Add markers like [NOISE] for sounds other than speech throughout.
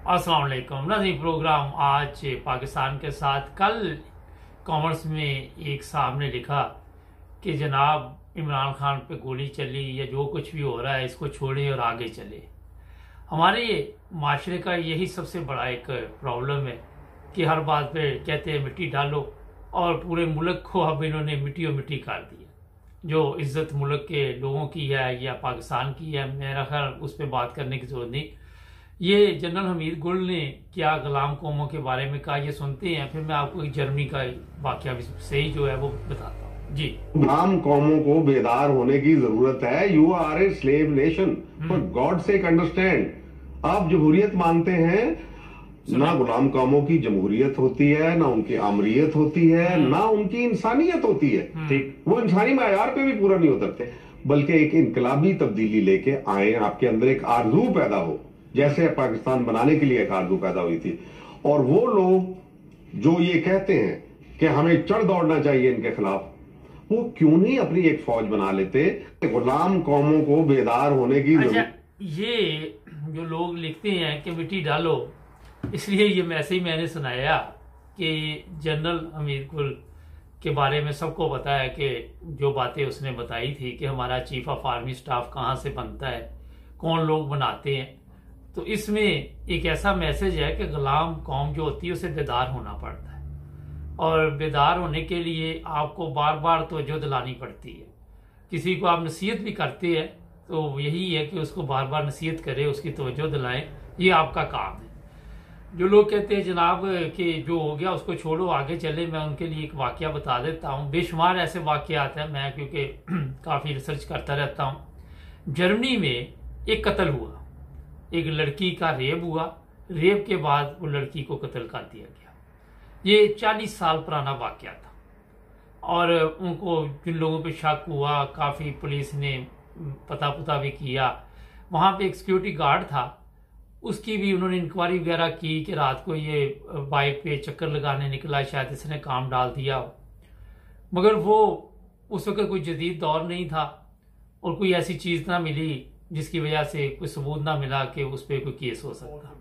अस्सलाम वालेकुम नजी प्रोग्राम आज पाकिस्तान के साथ कल कॉमर्स में एक साहब ने लिखा कि जनाब, इमरान खान पे गोली चली या जो कुछ भी हो रहा है, इसको छोड़े और आगे चले। हमारे माशरे का यही सबसे बड़ा एक प्रॉब्लम है कि हर बात पे कहते हैं, मिट्टी डालो और पूरे मुल्क को अब इन्होंने मिट्टी और मिट्टी कर दिया। जो इज़्ज़त मुल्क के लोगों की है या पाकिस्तान की है, मेरा ख्याल उस पर बात करने की ज़रूरत नहीं। ये जनरल हमीद गुल ने क्या गुलाम कौमों के बारे में कहा ये सुनते हैं फिर मैं आपको एक जर्मनी का वाक्य सही जो है वो बताता हूँ। जी। गुलाम कौमों को बेदार होने की ज़रूरत है। You are a slave nation for God sake understand आप जमहूरियत मानते हैं ना गुलाम कौमों की जमहूरियत होती है ना उनकी आमरीत होती है हम्म। ना उनकी इंसानियत होती है। ठीक। वो इंसानी मैार पे भी पूरा नहीं उतरते बल्कि एक इनकलाबी तब्दीली लेके आए आपके अंदर एक आरज़ू पैदा हो। जैसे पाकिस्तान बनाने के लिए एक आरज़ू पैदा हुई थी। और वो लोग जो ये कहते हैं कि हमें चढ़ दौड़ना चाहिए इनके खिलाफ वो क्यों नहीं अपनी एक फौज बना लेते? गुलाम कौमों को बेदार होने की अच्छा ये जो लोग लिखते हैं कि मिट्टी डालो इसलिए ये मैसेज मैंने सुनाया कि जनरल हमीद गुल के बारे में सबको पता है कि जो बातें उसने बताई थी कि हमारा चीफ ऑफ़ आर्मी स्टाफ कहाँ से बनता है कौन लोग बनाते हैं। तो इसमें एक ऐसा मैसेज है कि गुलाम कौम जो होती है, उसे बेदार होना पड़ता है। और बेदार होने के लिए आपको बार बार तवज्जो दिलानी पड़ती है। किसी को आप नसीहत भी करते हैं तो यही है कि उसको बार बार नसीहत करें, उसकी तवज्जो दिलाएँ। ये आपका काम है। जो लोग कहते हैं, जनाब, कि जो हो गया, उसको छोड़ो, आगे चले, मैं उनके लिए एक वाक्य बता देता हूँ। बेशुमार ऐसे वाक्य आते हैं, मैं क्योंकि [CLEARS THROAT] काफ़ी रिसर्च करता रहता हूँ। जर्मनी में एक कत्ल हुआ। एक लड़की का रेप हुआ। रेप के बाद वो लड़की को कत्ल कर दिया गया। ये चालीस साल पुराना वाक्य था। और उनको जिन लोगों पे शक हुआ, काफ़ी पुलिस ने पता पुता भी किया। वहाँ पे एक सिक्योरिटी गार्ड था। उसकी भी उन्होंने इंक्वायरी वगैरह की कि रात को ये बाइक पे चक्कर लगाने निकला, शायद इसने काम डाल दिया मगर वो उस वक्त कोई जदीद दौर नहीं था और कोई ऐसी चीज़ ना मिली जिसकी वजह से कोई सबूत ना मिला कि उस पर कोई केस हो सकता।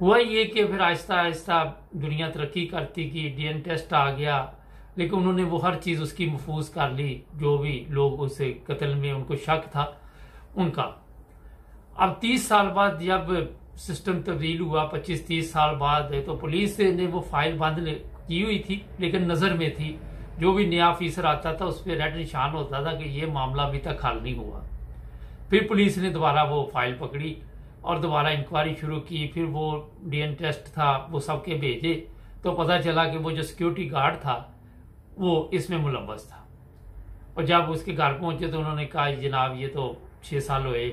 हुआ ये कि फिर आहिस्ता आहिस्ता दुनिया तरक्की करती की डीएन टेस्ट आ गया लेकिन उन्होंने वो हर चीज़ उसकी महफूज कर ली जो भी लोग उसे कत्ल में उनको शक था उनका। अब तीस साल बाद जब सिस्टम तब्दील हुआ पच्चीस तीस साल बाद तो पुलिस ने वो फ़ाइल बंद की हुई थी लेकिन नज़र में थी। जो भी नया ऑफिसर आता था उस पर रेड निशान होता था कि ये मामला अभी तक हल नहीं हुआ। फिर पुलिस ने दोबारा वो फ़ाइल पकड़ी और दोबारा इंक्वायरी शुरू की। फिर वो डीएन टेस्ट था, वो सबके भेजे। तो पता चला कि वो जो सिक्योरिटी गार्ड था, वो इसमें मुलवस था। और जब उसके घर पहुँचे तो उन्होंने कहा जनाब, ये तो छः साल हुए,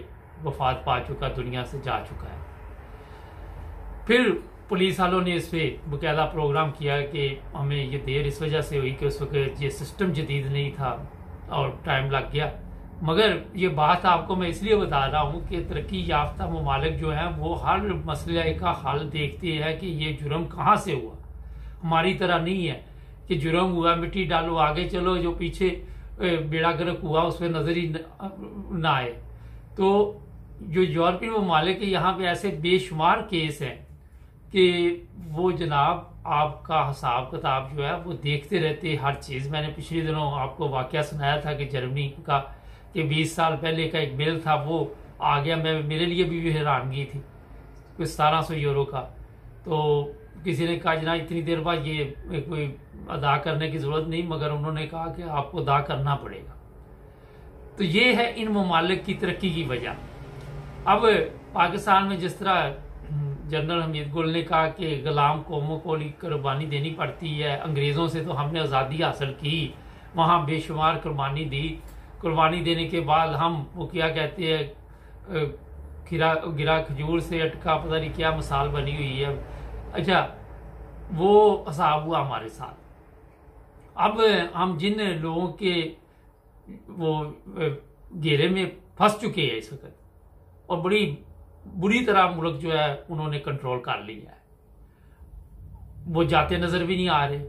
वफात पा चुका, दुनिया से जा चुका है। फिर पुलिस वालों ने इस पर बाकायदा प्रोग्राम किया कि हमें ये देर इस वजह से हुई कि उस वक्त ये सिस्टम जदीद नहीं था और टाइम लग गया। मगर ये बात आपको मैं इसलिए बता रहा हूँ कि तरक्की याफ्ता ममालिक जो हैं, वो हर मसले का हल देखते हैं कि ये जुर्म कहाँ से हुआ। हमारी तरह नहीं है कि जुर्म हुआ, मिट्टी डालो, आगे चलो, जो पीछे बेड़ा गर्क हुआ उस पर नज़र ही ना आए। तो जो यूरोपियन ममालिक यहाँ पे ऐसे बेशुमार केस हैं कि वो जनाब आपका हिसाब किताब जो है, वो देखते रहते हर चीज़, मैंने पिछले दिनों आपको वाक्य सुनाया था कि जर्मनी का कि 20 साल पहले का एक बिल था, वो आ गया। मैं मेरे लिए भी हैरानगी थी, कुछ सतारह सौ यूरो का। तो किसी ने कहा जना इतनी देर बाद ये कोई अदा करने की ज़रूरत नहीं। मगर उन्होंने कहा कि आपको अदा करना पड़ेगा। तो ये है इन ममालिक की तरक्की की वजह। अब पाकिस्तान में जिस तरह जनरल हमीद गुल ने कहा कि गुलाम कौमों को कुर्बानी देनी पड़ती है, अंग्रेज़ों से तो हमने आज़ादी हासिल की, वहाँ बेशुमार कुर्बानी दी। कुर्बानी देने के बाद हम, वो क्या कहते हैं गिरा गिरा खजूर से अटका, पता नहीं क्या मिसाल बनी हुई है। अच्छा वो हिसाब हुआ हमारे साथ। अब हम जिन लोगों के, वो घेरे में फंस चुके हैं इस वक्त, और बड़ी बुरी तरह मुल्क जो है, उन्होंने कंट्रोल कर लिया है। वो जाते नज़र भी नहीं आ रहे।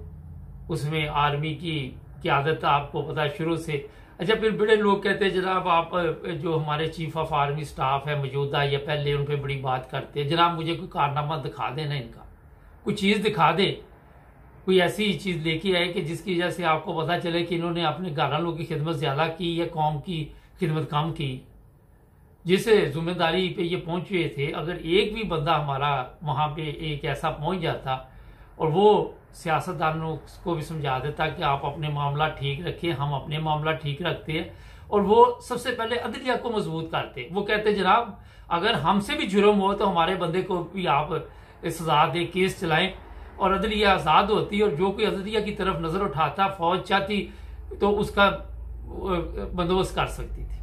उसमें आर्मी की क्यादत आपको पता है, शुरू से अच्छा फिर बड़े लोग कहते हैं, जनाब, आप जो हमारे चीफ ऑफ़ आर्मी स्टाफ है, मौजूदा, या पहले उन पर बड़ी बात करते हैं। जनाब, मुझे कोई कारनामा दिखा देना इनका? कोई चीज़ दिखा दे? कोई ऐसी चीज़ लेके आए कि जिसकी वजह से आपको पता चले कि इन्होंने अपने वालों की खिदमत ज़्यादा की या कौम की खिदमत कम की? जिस ज़िम्मेदारी पे ये पहुँचे थे, अगर एक भी बंदा हमारा, वहाँ पे एक ऐसा पहुँच जाता और वो सियासतदानों को भी समझा देता कि आप अपने मामला ठीक रखिए, हम अपने मामला ठीक रखते हैं। और वो सबसे पहले अदलिया को मज़बूत करते वो कहते जनाब, अगर हमसे भी जुर्म हो तो हमारे बंदे को भी आप सजा दे, केस चलाएँ। और अदलिया आज़ाद होती और जो कोई अदलिया की तरफ़ नज़र उठाता, फौज चाहती तो उसका बंदोबस्त कर सकती थी।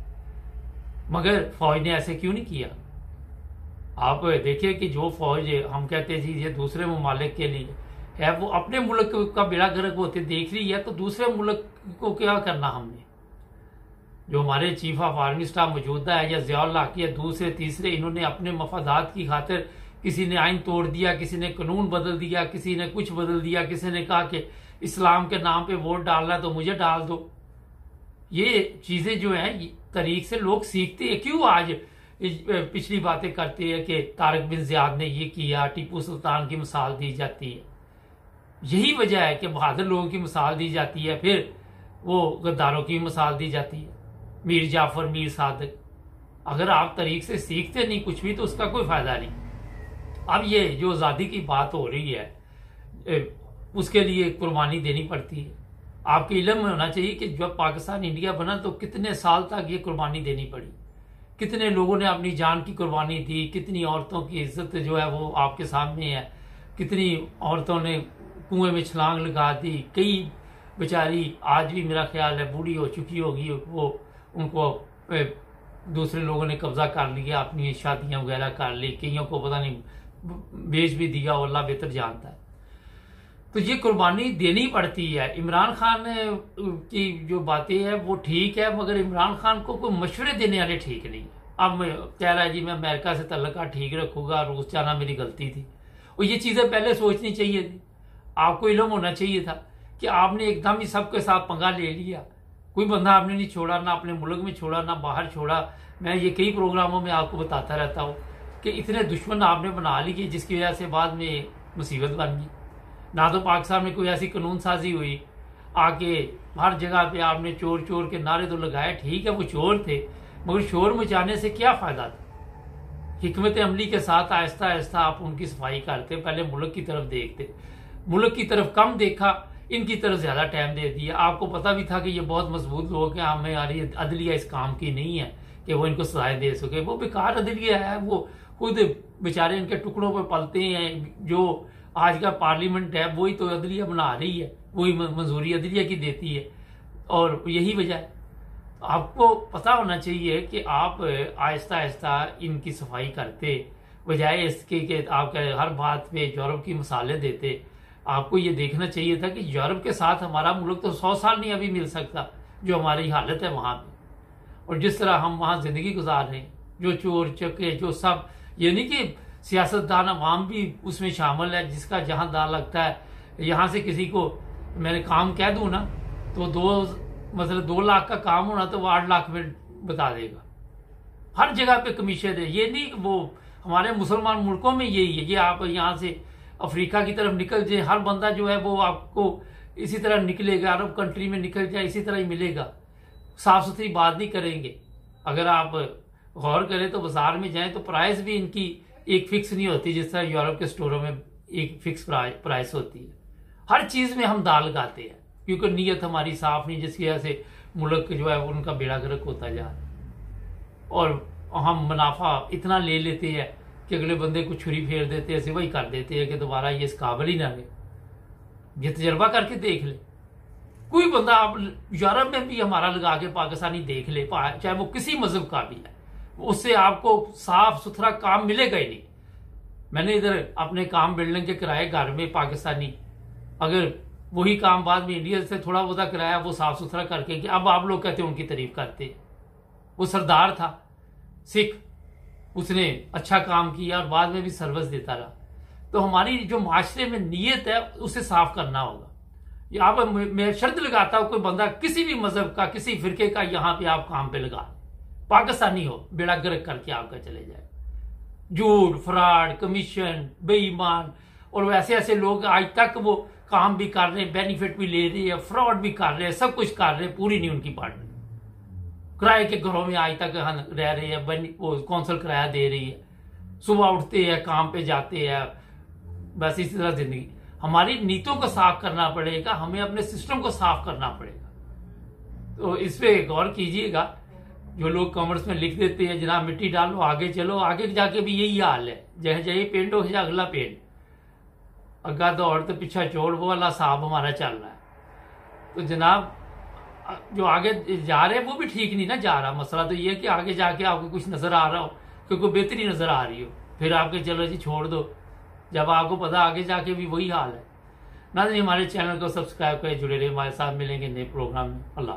मगर फौज ने ऐसे क्यों नहीं किया? आप देखिए कि जो फौज, हम कहते थे ये दूसरे ममालिक के लिए है, वो अपने मुल्क का बेड़ा गर्क होते, देख रही है तो दूसरे मुल्क को क्या करना हमने? जो हमारे चीफ ऑफ़ आर्मी स्टाफ मौजूदा है, या जियाउल्ला की या दूसरे, तीसरे, इन्होंने अपने मफादात की खातिर किसी ने आइन तोड़ दिया, किसी ने कानून बदल दिया, किसी ने कुछ बदल दिया, किसी ने कहा कि इस्लाम के नाम पे वोट डालना तो मुझे डाल दो। ये चीज़ें जो है तरीक से लोग सीखते हैं। क्यों आज पिछली बातें करते हैं कि तारक बिन जियाद ने ये किया, टीपू सुल्तान की मिसाल दी जाती है? यही वजह है कि बहादुर लोगों की मिसाल दी जाती है, फिर वो गद्दारों की मिसाल दी जाती है। मीर जाफ़र, मीर सादक। अगर आप तरीक से सीखते नहीं कुछ भी तो उसका कोई फ़ायदा नहीं। अब ये जो आज़ादी की बात हो रही है उसके लिए कुर्बानी देनी पड़ती है। आपके इलम में होना चाहिए कि जब पाकिस्तान इंडिया बना तो कितने साल तक ये कुर्बानी देनी पड़ी? कितने लोगों ने अपनी जान की कुर्बानी दी? कितनी औरतों की इज़्ज़त जो है वो आपके सामने है? कितनी औरतों ने कुएँ में छलांग लगा दी। कई बेचारी, आज भी मेरा ख्याल है, बूढ़ी हो चुकी होगी, वो, उनको दूसरे लोगों ने कब्जा कर लिया, अपनी शादियाँ वगैरह कर ली, कईयों को पता नहीं, बेच भी दिया और अल्लाह बेहतर जानता है। तो ये कुर्बानी देनी पड़ती है। इमरान खान की जो बातें हैं, वो ठीक है, मगर इमरान खान को कोई मशवरे देने वाले ठीक नहीं अब कह रहा है, जी, मैं अमेरिका से तल्लका ठीक रखूँगा रूस जाना मेरी गलती थी। और ये चीज़ें पहले सोचनी चाहिए थी। आपको इलम होना चाहिए था कि आपने एकदम ही सबके साथ पंगा ले लिया। कोई बंदा आपने नहीं छोड़ा, ना अपने मुल्क में छोड़ा, ना बाहर छोड़ा। मैं ये कई प्रोग्रामों में आपको बताता रहता हूँ कि इतने दुश्मन आपने बना लिए जिसकी वजह से बाद में मुसीबत बन गई। ना तो पाकिस्तान में कोई ऐसी कानून साजी हुई। आके हर जगह पे आपने चोर चोर के नारे तो लगाए, ठीक है, वो चोर थे, मगर शोर मचाने से क्या फ़ायदा था? हमत अमली के साथ आहिस्ता आहिस्ता आप उनकी सफ़ाई करते, पहले मुल्क की तरफ़ देखते। मुल्क की तरफ़ कम देखा, इनकी तरफ़ ज़्यादा टाइम दे दिया। आपको पता भी था कि ये बहुत मज़बूत लोग हैं, हमें रही अदलिया इस काम की नहीं है कि वो इनको सजाएँ दे सके। वो बेकार अदलिया है, वो खुद बेचारे इनके टुकड़ों पर पलते हैं, जो आज का पार्लियामेंट है, वही तो अदलिया बना रही है, वही मंजूरी अदलिया की देती है। और यही वजह आपको पता होना चाहिए कि आप आहिस्ता आहिस्ता इनकी सफ़ाई करते, बजाय इसके कि आप हर बात पे, यूरोप की मसाले देते। आपको ये देखना चाहिए था कि यूरोप के साथ हमारा मुल्क तो सौ साल नहीं अभी मिल सकता, जो हमारी हालत है वहाँ पे। और जिस तरह हम वहाँ ज़िंदगी गुजार रहे हैं, जो चोर, चके, जो सब, ये नहीं कि सियासतदान अवाम भी उसमें शामिल है, जिसका जहाँ दाल लगता है, यहाँ से किसी को मैंने काम कह दू ना तो दो मतलब दो लाख का काम होना तो वो आठ लाख में बता देगा। हर जगह पे कमीशन है। ये नहीं वो, हमारे मुसलमान मुल्कों में यही है ये आप यहाँ से अफ्रीका की तरफ़ निकल जाए, हर बंदा जो है वो आपको इसी तरह निकलेगा, अरब कंट्री में निकल जाए, इसी तरह ही मिलेगा। साफ़ सुथरी बात नहीं करेंगे। अगर आप गौर करें तो बाज़ार में जाएँ तो प्राइस भी इनकी एक फिक्स नहीं होती, जिस तरह यूरोप के स्टोरों में एक फिक्स प्राइस होती है। हर चीज़ में हम दाल लगाते हैं, क्योंकि नीयत हमारी साफ़ नहीं, जिसकी वजह से मुल्क जो है उनका बेड़ा गर्क होता जा रहा है। और हम मुनाफा इतना ले लेते हैं कि अगले बंदे को छुरी फेर देते हैं वही कर देते हैं कि दोबारा ये इस काबिल ही ना रहे। ये तजर्बा करके देख ले। कोई बंदा आप यूरोप में भी हमारा लगा के पाकिस्तानी देख ले चाहे वो किसी मज़हब का भी है। उससे आपको साफ़ सुथरा काम मिलेगा ही नहीं। मैंने इधर अपने काम बिल्डिंग के किराए घर में पाकिस्तानी, अगर वही काम बाद में इंडिया से थोड़ा बहुत किराया वो साफ़ सुथरा करके कि अब आप लोग कहते हैं उनकी तारीफ़ करते वो सरदार था, सिख उसने अच्छा काम किया और बाद में भी सर्विस देता रहा। तो हमारी जो माशरे में नीयत है, उसे साफ़ करना होगा। यहाँ पर मैं शर्त लगाता हूँ, कोई बंदा किसी भी मज़हब का, किसी फिरके का यहाँ पे आप काम पे लगा। पाकिस्तानी हो, बेड़ा गर्क करके आपका चले जाए। झूठ, फ्रॉड कमीशन बेईमान, और वैसे ऐसे लोग आज तक वो काम भी कर रहे हैं बेनिफिट भी ले रहे हैं फ्रॉड भी कर रहे हैं, सब कुछ कर रहे हैं, पूरी नहीं उनकी पार्टी किराए के घरों में आज तक रह रहे हैं वो कौंसल किराया दे रही है। सुबह उठते हैं, काम पे जाते हैं, बस इसी तरह ज़िंदगी। हमारी नीतियों को साफ़ करना पड़ेगा, हमें अपने सिस्टम को साफ़ करना पड़ेगा। तो इस पर गौर कीजिएगा, जो लोग कॉमर्स में लिख देते हैं, जनाब, मिट्टी डालो, आगे चलो, आगे जाके भी यही हाल है। जह जय पेंट हो या अगला पेंट अग्गा दौड़ तो पीछा चोड़, वो वाला साहब हमारा चल रहा है। तो जनाब जो आगे जा रहे हैं, वो भी ठीक नहीं ना जा रहा। मसला तो ये है कि आगे जाके आपको कुछ नज़र आ रहा हो क्योंकि बेहतरी नज़र आ रही हो। फिर आपके चलो जी छोड़ दो। जब आपको पता आगे जाके भी वही हाल है। ना हमारे चैनल को सब्सक्राइब करें, जुड़े रहे हमारे साथ मिलेंगे नए प्रोग्राम में। अल्लाह